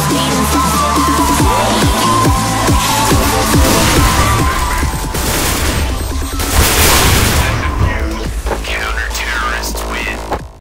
Station.